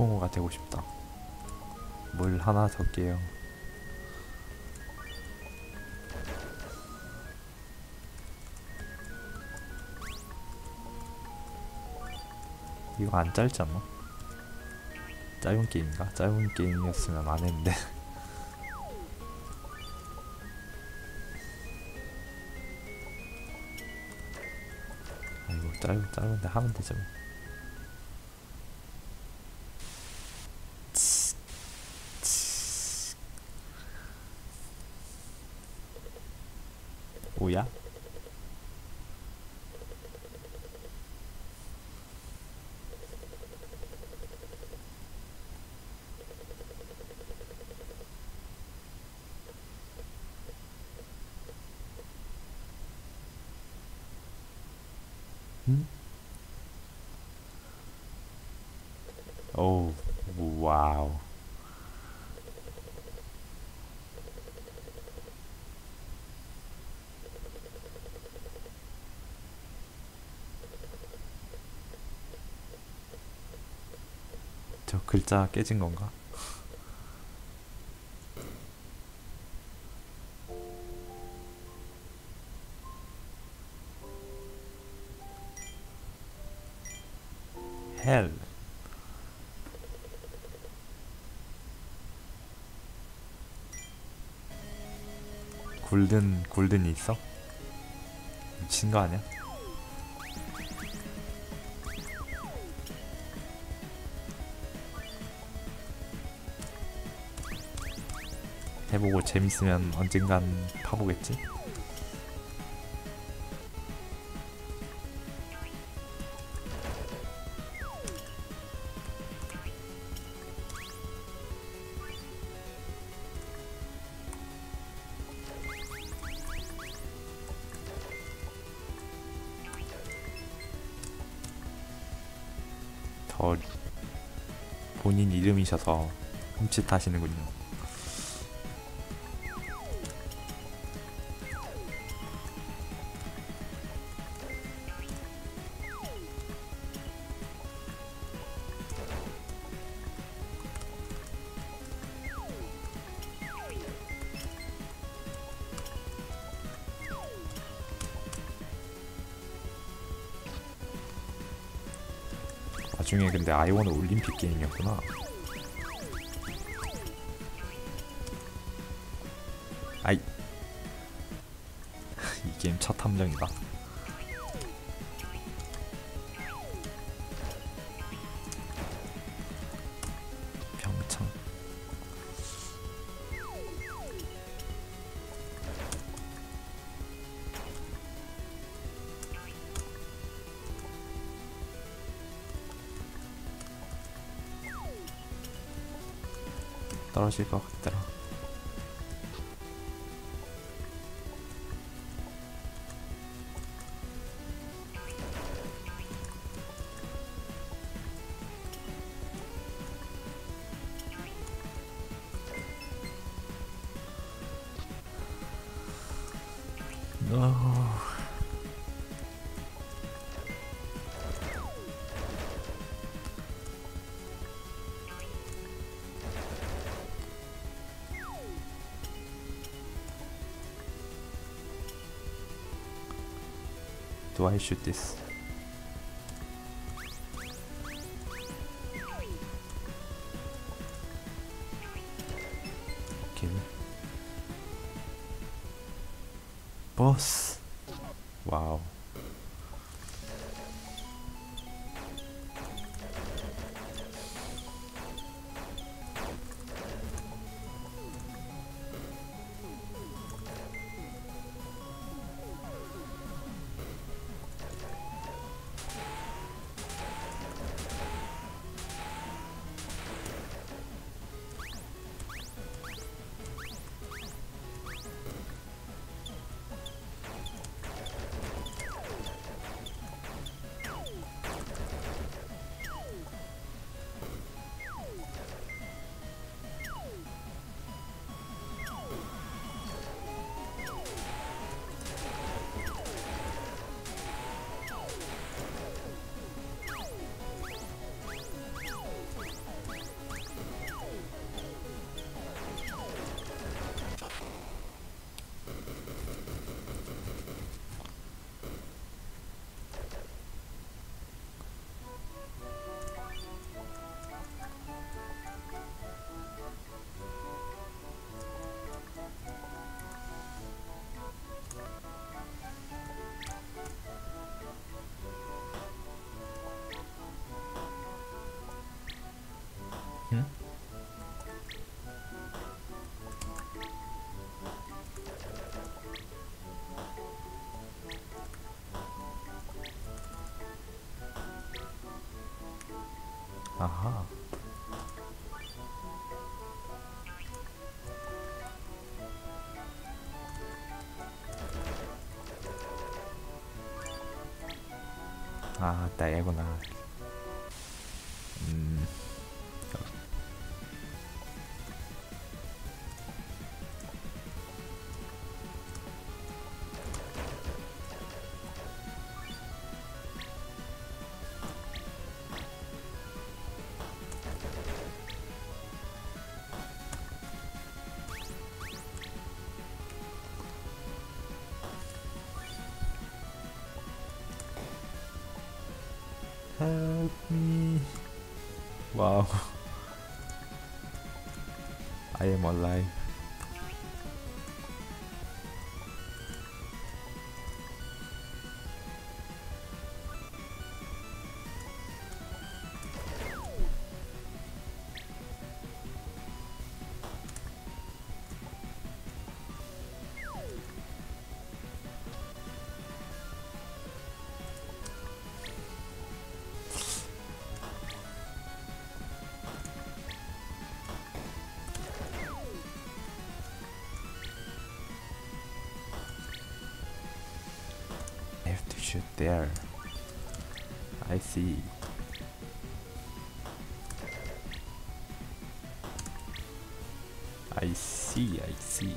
붕어가 되고 싶다. 물 하나 더 깨요. 이거 안 짧지 않나? 짧은 게임인가? 짧은 게임이었으면 안 했는데 아이고 짧, 짧은데 하면 되죠 뭐. 오야? 음? 오, 와우. 저 글자 깨진 건가? 헬. 골든 골든이 있어? 미친 거 아니야? 해보고 재밌으면 언젠간 파보겠지? 더 본인 이름이셔서 흠칫하시는군요. 근데 아이원은 올림픽 게임이었구나. 아이 이 게임 첫 함정이다. 떨어질 것같 why should this 응? 아하 아 딸이구나 Help me. Wow. I am alive. I see. I see, I see.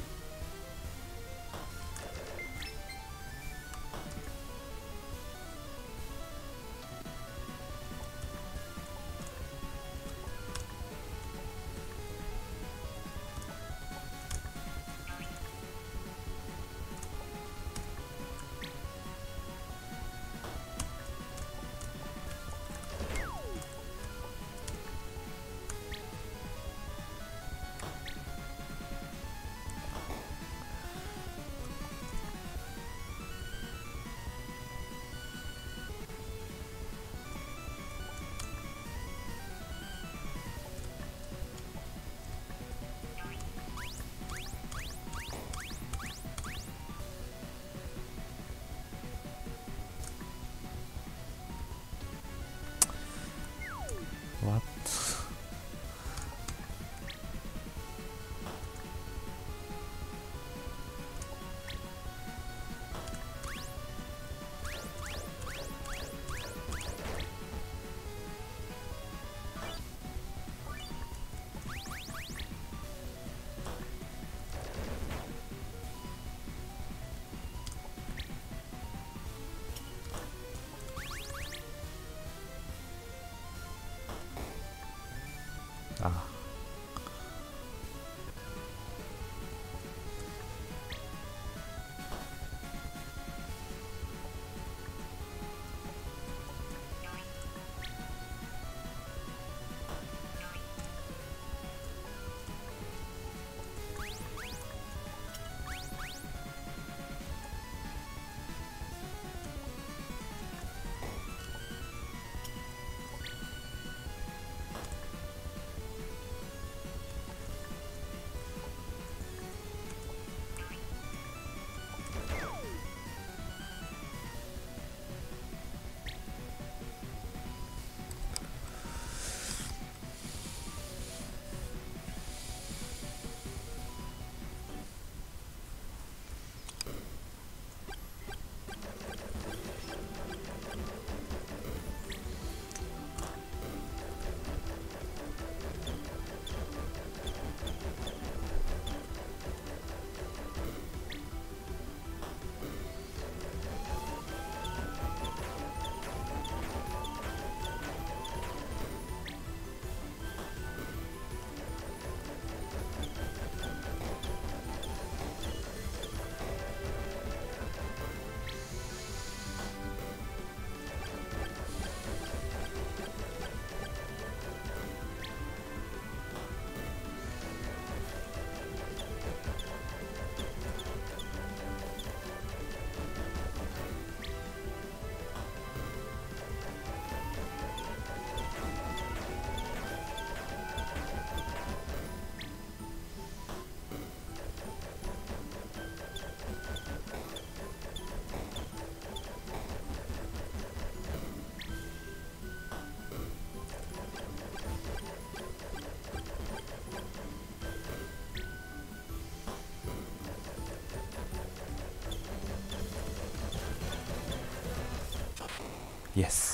Yes.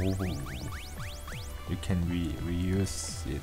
오. You can re reuse it.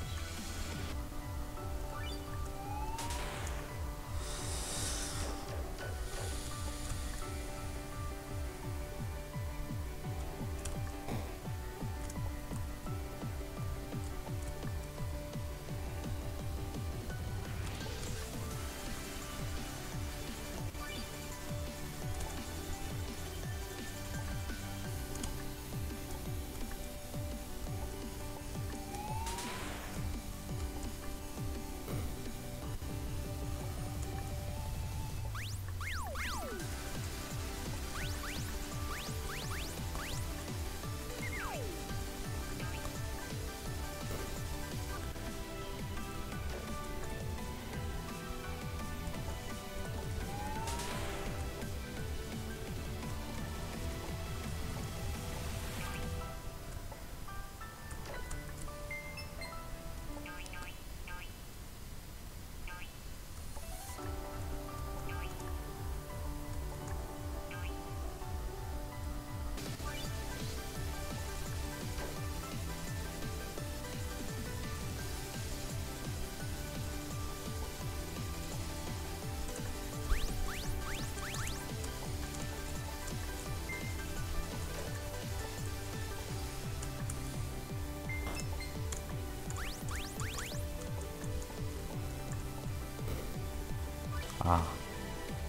Ah,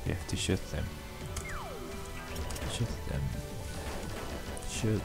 you have to shoot them. Shoot them. Shoot.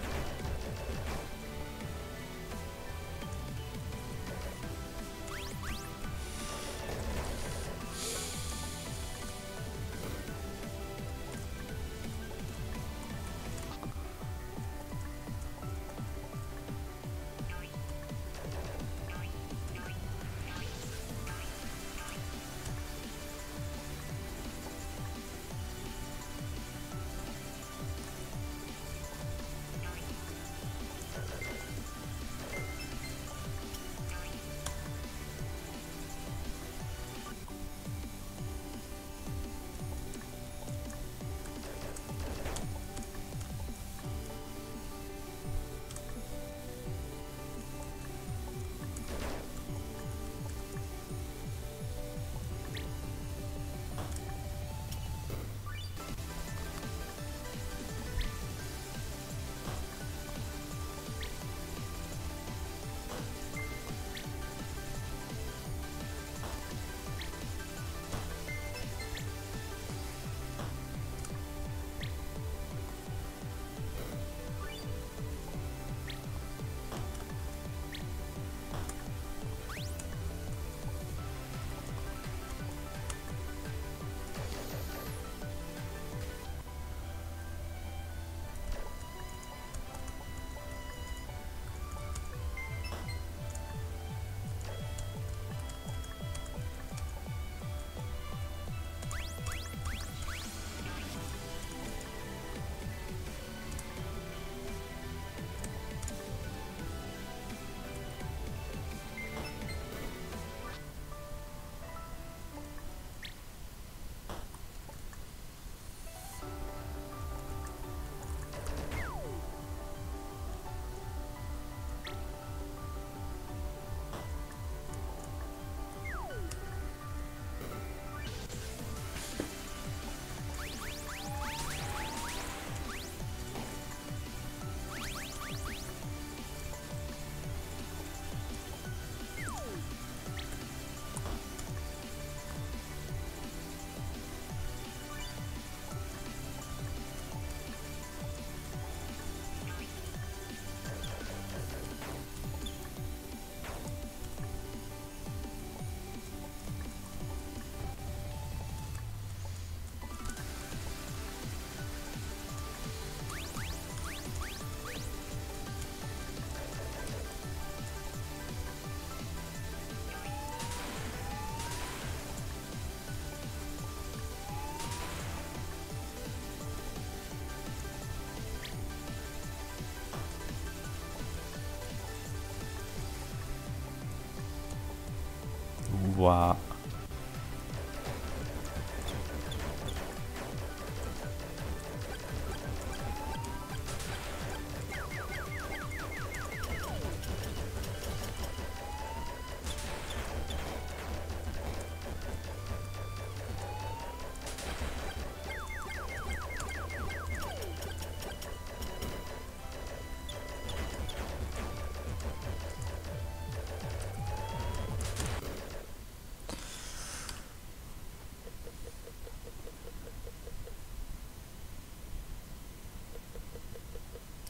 와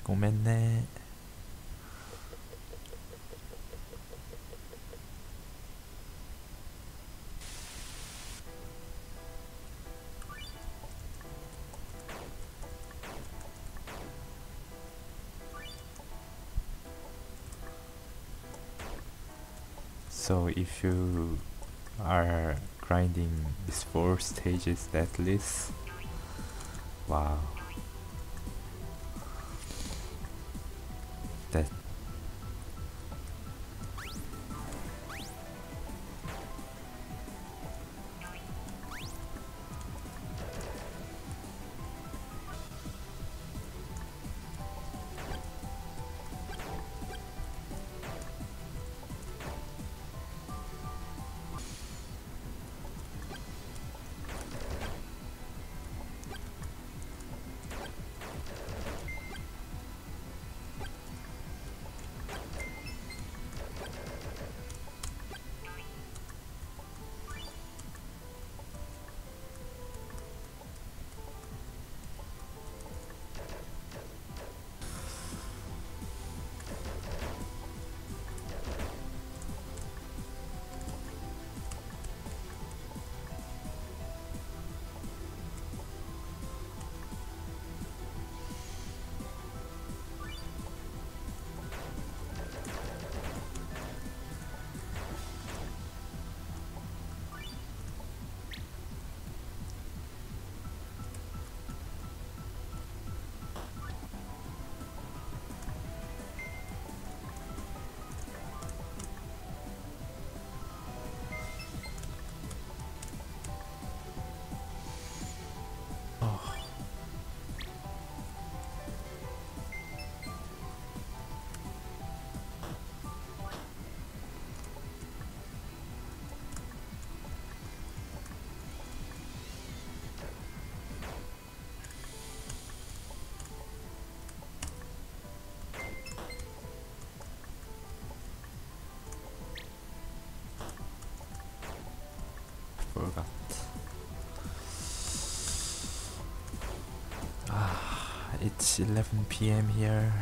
ごめんね。If you are grinding these four stages at least, wow. It's 11 p.m. here.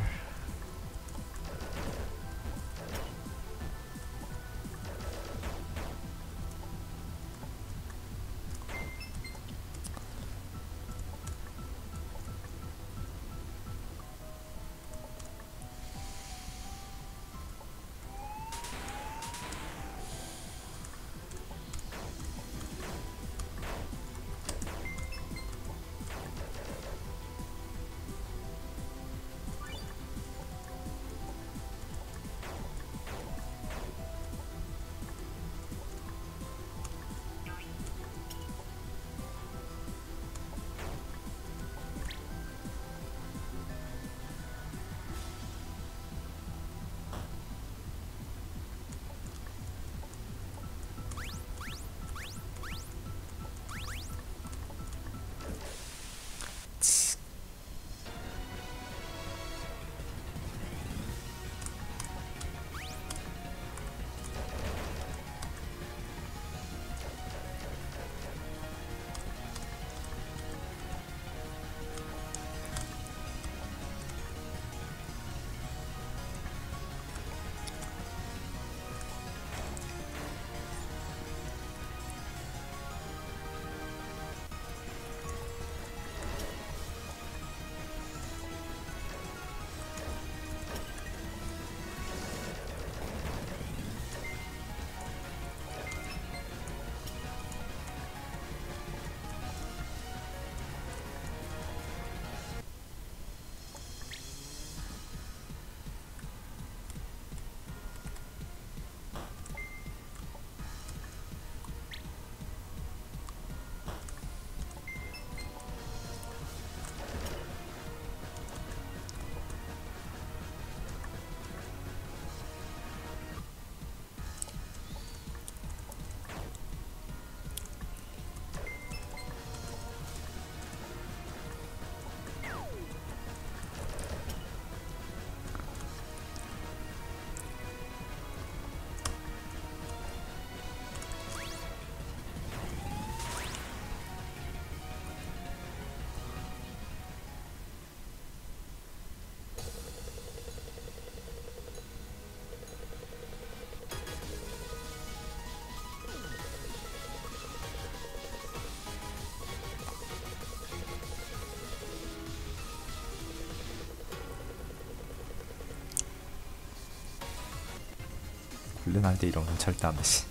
블랙할 때 이런 건 절대 안 되지.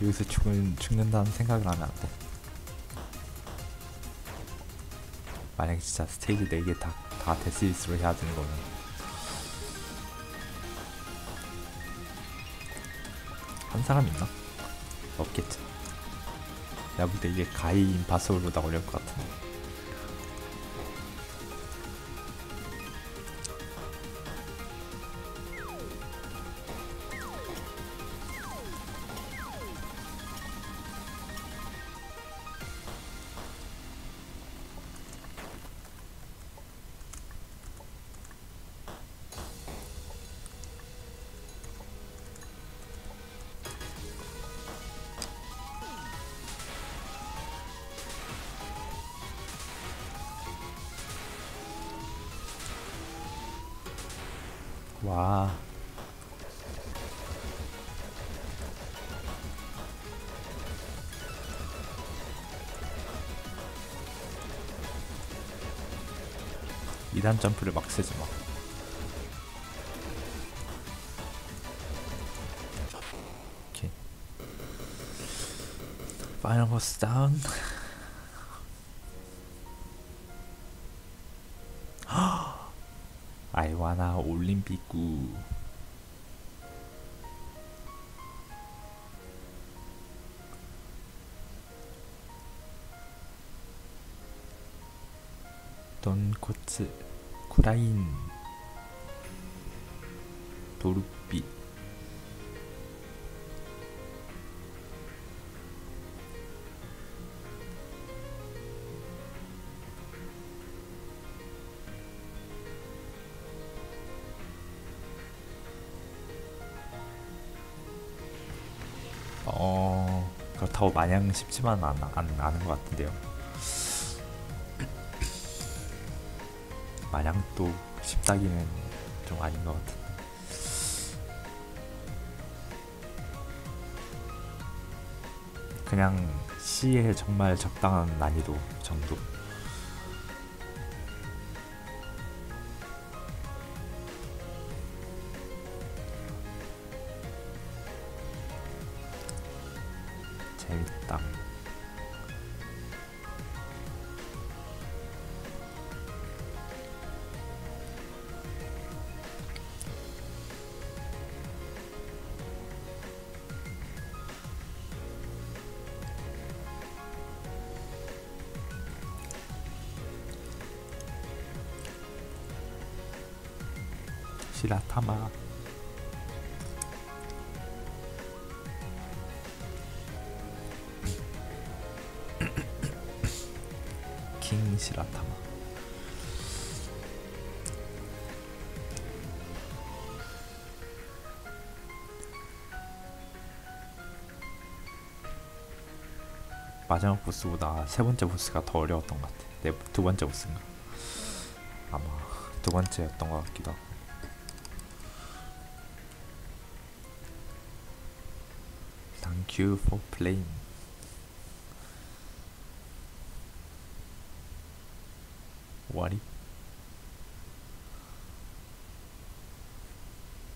여기서 죽은, 죽는다는 생각을 하면 안 돼 만약에 진짜 스테이지 4개 다, 다 데스리스로 해야 되는 거면. 한 사람 있나? 없겠지. 볼때 이게 가히 임파서블보다 어려울 것 같은 2단 점프를 막 쓰지 마. 오케이. 파이널 보스 다운. 아이와나 올림픽구. 돈코츠 쿠라인 도르비 어 그렇다고 마냥 쉽지만 않, 않, 않은 것 같은데요. 마냥 또 쉽다기는 좀 아닌 것 같은데. 그냥 C에 정말 적당한 난이도 정도. 시라타마 킹 시라타마 마지막 보스보다 세 번째 보스가 더 어려웠던 것 같아. 네, 두 번째 보스인가? 아마 두 번째였던 것 같기도 하고. you for plane.